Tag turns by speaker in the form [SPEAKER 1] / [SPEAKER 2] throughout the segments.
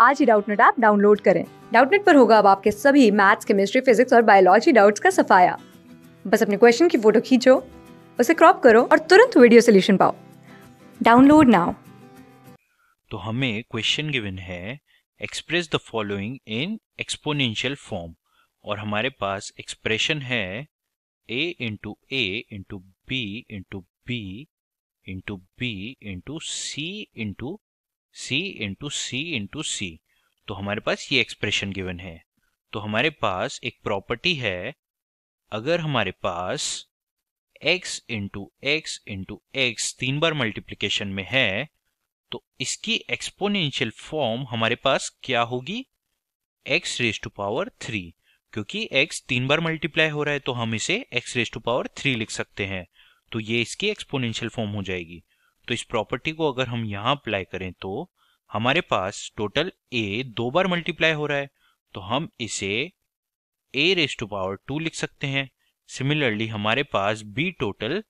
[SPEAKER 1] आज ही Doubtnut app download करें। डाउटनेट पर होगा अब आपके सभी मैथ्स, केमिस्ट्री, फिजिक्स और बायोलॉजी डाउट्स का सफाया। बस अपने क्वेश्चन की फ़ोटो खींचो, उसे क्रॉप करो और तुरंत वीडियो सोल्यूशन पाओ। Download now.
[SPEAKER 2] तो हमें क्वेश्चन गिवन है express the following in exponential form और हमारे पास एक्सप्रेशन है, a into A into B into B into B into C into C into C into C तो हमारे पास ये एक्सप्रेशन गिवन है। तो हमारे पास एक प्रॉपर्टी है। अगर हमारे पास x into x into x तीन बार मल्टीप्लीकेशन में है तो इसकी एक्सपोनेंशियल फॉर्म हमारे पास क्या होगी? x raise to power three क्योंकि x तीन बार मल्टीप्लाई हो रहा है तो हम इसे x raise to power three लिख सकते हैं। तो ये इसकी एक्सपोनेंशियल फॉर्म हो जाएगी। तो इस प्रॉपर्टी को अगर हम यहाँ अप्लाई करें तो हमारे पास टोटल a दो बार मल्टीप्लाई हो रहा है। तो हम इसे a raise to power two लिख सकते हैं। सिमिलरली हमारे पास b टोटल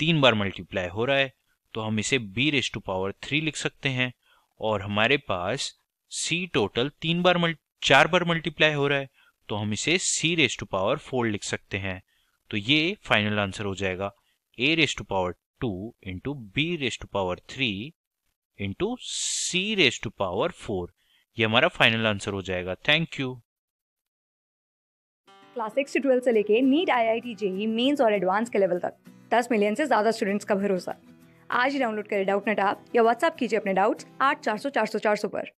[SPEAKER 2] तीन बार मल्टीप्लाई हो रहा है। तो हम इसे b raise to power three लिख सकते हैं। और हमारे पास c टोटल तीन बार मल्टी चार बार मल्टीप्लाई हो रहा है। तो हम इसे c raise to power four लिख सकते हैं। तो ये फाइनल आंसर हो जाएगा। A raise to power two into B raise to power three into C raise to power four. ये हमारा फाइनल आंसर हो जाएगा। थैंक यू
[SPEAKER 1] क्लास सिक्स से ट्वेल्थ से लेके NEET I I T JEE mains और एडवांस के level तक। दस मिलियन से ज़्यादा स्टूडेंट्स का भरोसा। आज ही डाउनलोड करें डाउट नेट आप या व्हाट्सअप कीजिए अपने डाउट्स आठ चार सौ चार सौ चार सौ पर।